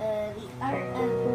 uh, the art of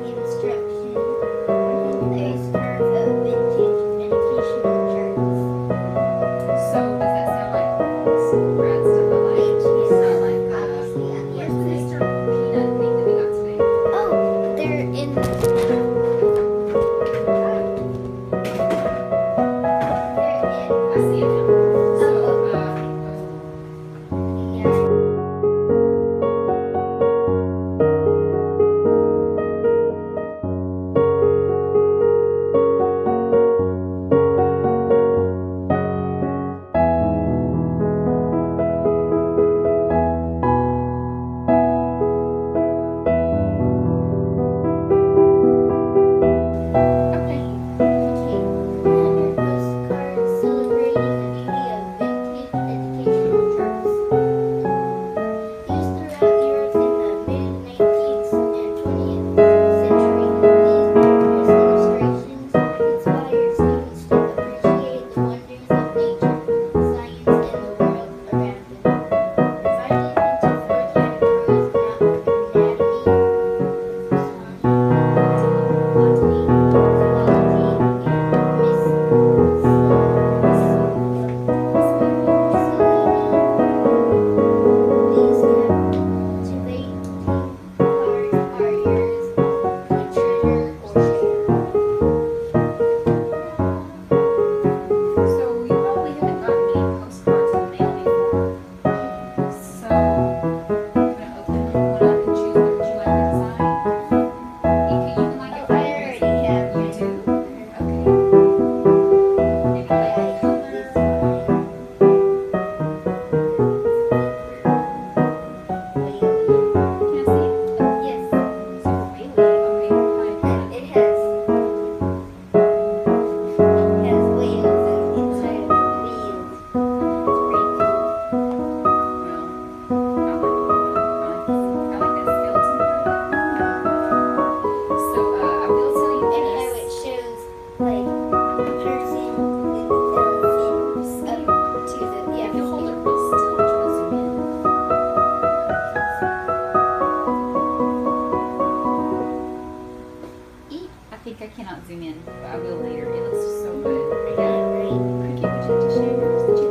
think I cannot zoom in, but I will later. It looks so good. I got a great Cricket, would you to share?